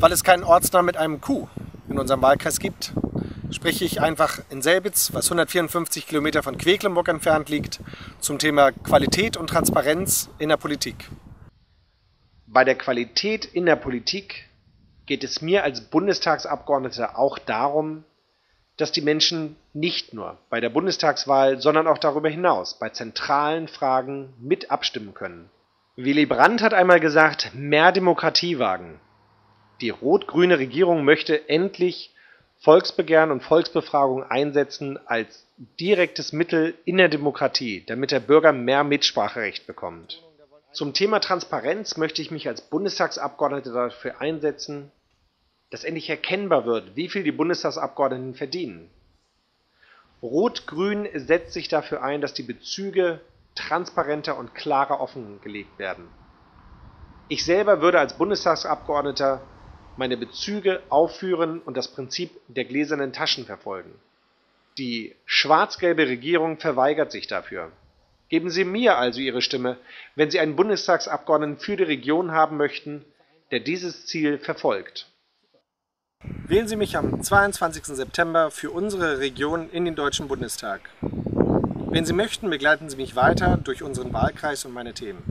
Weil es keinen Ortsnamen mit einem Q in unserem Wahlkreis gibt, spreche ich einfach in Selbitz, was 154 Kilometer von Quedlinburg entfernt liegt, zum Thema Qualität und Transparenz in der Politik. Bei der Qualität in der Politik geht es mir als Bundestagsabgeordneter auch darum, dass die Menschen nicht nur bei der Bundestagswahl, sondern auch darüber hinaus bei zentralen Fragen mit abstimmen können. Willy Brandt hat einmal gesagt, mehr Demokratie wagen. Die rot-grüne Regierung möchte endlich Volksbegehren und Volksbefragung einsetzen als direktes Mittel in der Demokratie, damit der Bürger mehr Mitspracherecht bekommt. Zum Thema Transparenz möchte ich mich als Bundestagsabgeordneter dafür einsetzen, dass endlich erkennbar wird, wie viel die Bundestagsabgeordneten verdienen. Rot-Grün setzt sich dafür ein, dass die Bezüge transparenter und klarer offengelegt werden. Ich selber würde als Bundestagsabgeordneter meine Bezüge aufführen und das Prinzip der gläsernen Taschen verfolgen. Die schwarz-gelbe Regierung verweigert sich dafür. Geben Sie mir also Ihre Stimme, wenn Sie einen Bundestagsabgeordneten für die Region haben möchten, der dieses Ziel verfolgt. Wählen Sie mich am 22. September für unsere Region in den Deutschen Bundestag. Wenn Sie möchten, begleiten Sie mich weiter durch unseren Wahlkreis und meine Themen.